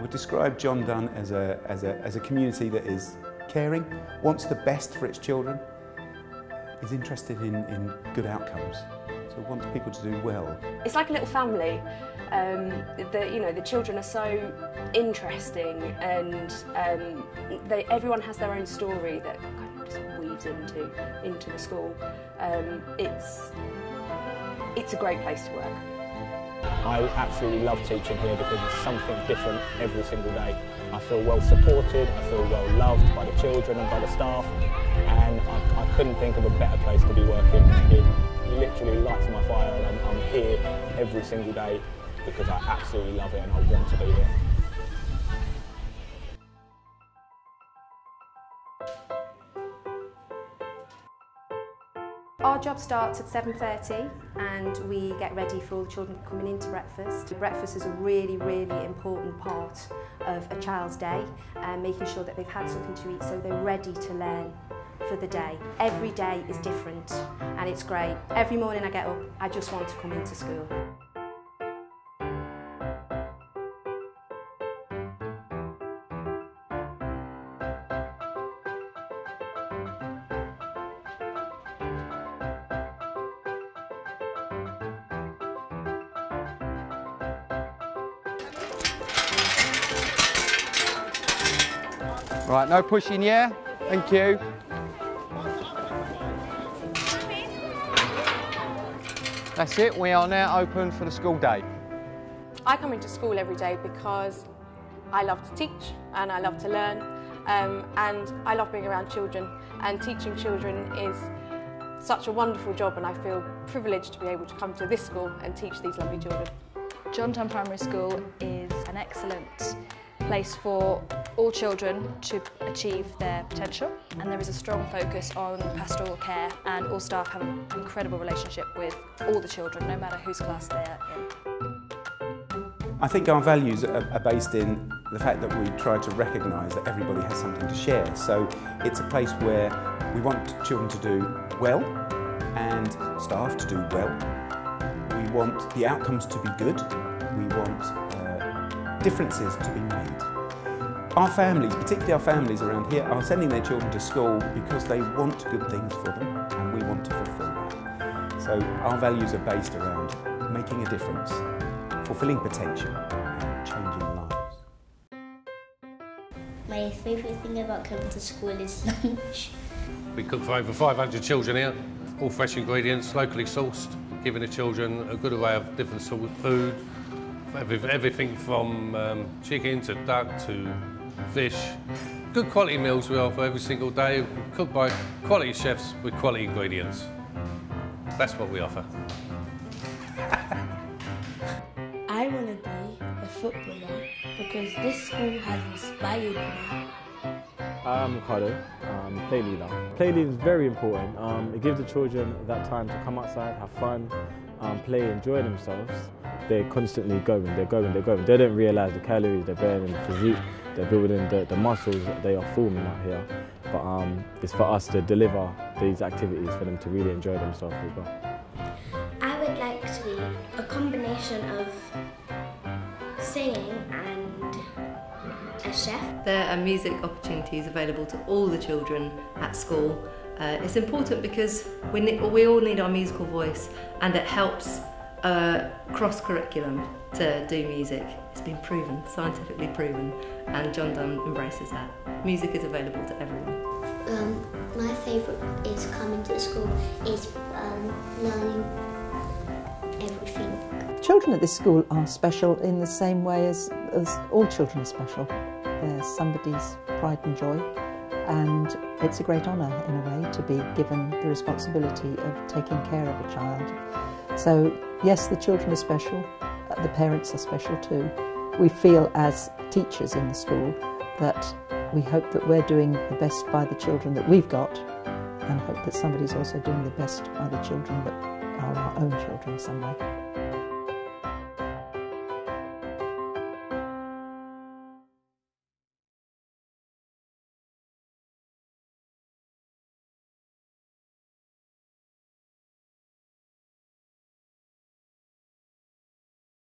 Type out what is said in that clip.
would describe John Donne as a, as, a, as a community that is caring, wants the best for its children, is interested in, in good outcomes, so wants people to do well. It's like a little family. Um, the, you know, the children are so interesting and um, they, everyone has their own story that kind of just weaves into, into the school. Um, it's, it's a great place to work. I absolutely love teaching here because it's something different every single day. I feel well supported, I feel well loved by the children and by the staff and I, I couldn't think of a better place to be working. It literally lights my fire and I'm, I'm here every single day because I absolutely love it and I want to be here. Our job starts at 7.30 and we get ready for all the children coming into breakfast. Breakfast is a really, really important part of a child's day and making sure that they've had something to eat so they're ready to learn for the day. Every day is different and it's great. Every morning I get up, I just want to come into school. Right, no pushing, yeah? Thank you. That's it, we are now open for the school day. I come into school every day because I love to teach and I love to learn um, and I love being around children and teaching children is such a wonderful job and I feel privileged to be able to come to this school and teach these lovely children. John Donne Primary School is an excellent place for all children to achieve their potential and there is a strong focus on pastoral care and all staff have an incredible relationship with all the children no matter whose class they are in. I think our values are, based in the fact that we try to recognise that everybody has something to share. So it's a place where we want children to do well and staff to do well. We want the outcomes to be good. We want differences to be made. Our families, particularly our families around here, are sending their children to school because they want good things for them and we want to fulfil that. So our values are based around making a difference, fulfilling potential and changing lives. My favourite thing about coming to school is lunch. We cook for over 500 children here, all fresh ingredients, locally sourced, giving the children a good array of different sort of food, everything from um, chicken to duck to fish. Good quality meals we offer every single day, cooked by quality chefs with quality ingredients. That's what we offer. I want to be a footballer because this school has inspired me. I'm Ricardo, um, play leader. Play leader is very important. Um, it gives the children that time to come outside, have fun, um, play, enjoy themselves. They're constantly going, they're going, they're going. They don't realise the calories they're burning, the physique they're building, the, the muscles that they are forming out here. But um, it's for us to deliver these activities for them to really enjoy themselves as well. I would like to be a combination of singing and a chef. There are music opportunities available to all the children at school. Uh, it's important because we, we all need our musical voice and it helps uh, cross-curriculum to do music. It's been proven, scientifically proven, and John Donne embraces that. Music is available to everyone. Um, my favourite is coming to the school, is um, learning everything. Children at this school are special in the same way as, as all children are special. They're somebody's pride and joy and it's a great honour in a way to be given the responsibility of taking care of a child. So yes, the children are special, uh, the parents are special too. We feel as teachers in the school that we hope that we're doing the best by the children that we've got and hope that somebody's also doing the best by the children that are our own children some way.